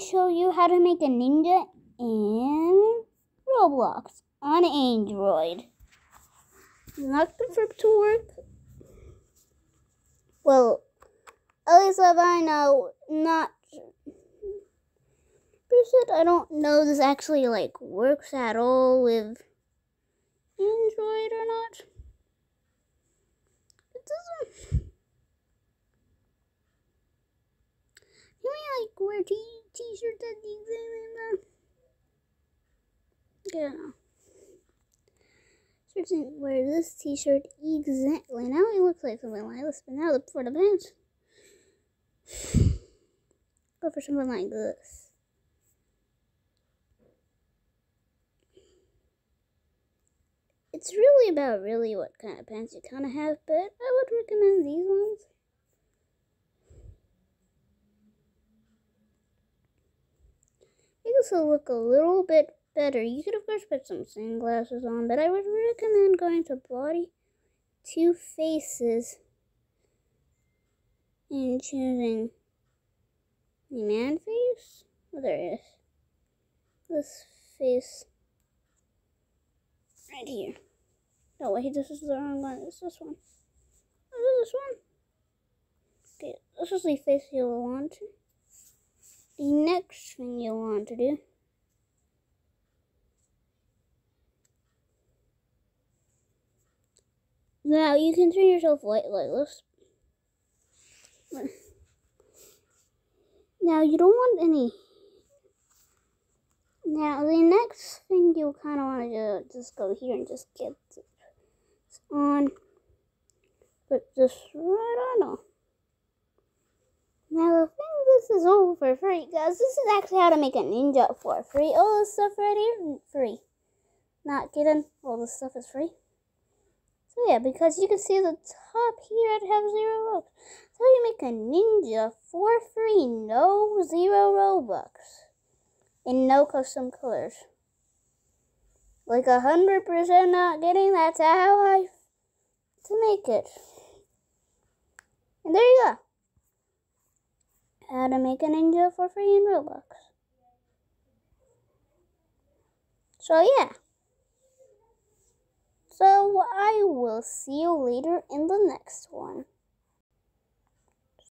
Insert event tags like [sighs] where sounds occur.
Show you how to make a ninja in Roblox on Android. Not confirmed to work. Well, at least if I know, not percent. I don't know this actually like works at all with Android or not. It doesn't. You mean like wear t the exam? I don't know. Wear this t-shirt exactly. Now he looks like something like this, but now look for the pants. [sighs] Go for something like this. It's really about really what kind of pants you kind of have, but I would recommend these ones. Also look a little bit better. You could of course put some sunglasses on, but I would recommend going to Body Two Faces and choosing the man face. Oh, there it is. This face right here. No, wait, this is the wrong one. It's this one. Oh, this one. Okay, this is the face you'll want to. The next thing you'll want to do Now you can turn yourself white like this. Now you don't want any. Now the next thing you kind of want to do, just go here and just get on. Put this right on. Thing this is all for free, guys. This is actually how to make a ninja for free. All this stuff right here, free. Not kidding. All this stuff is free. So yeah, because you can see the top here, I'd have zero Robux. So you make a ninja for free, no zero Robux. And no custom colors. Like a hundred percent not getting, that's how I to make it. And there you go. How to make a ninja for free in Roblox. So yeah. So I will see you later in the next one.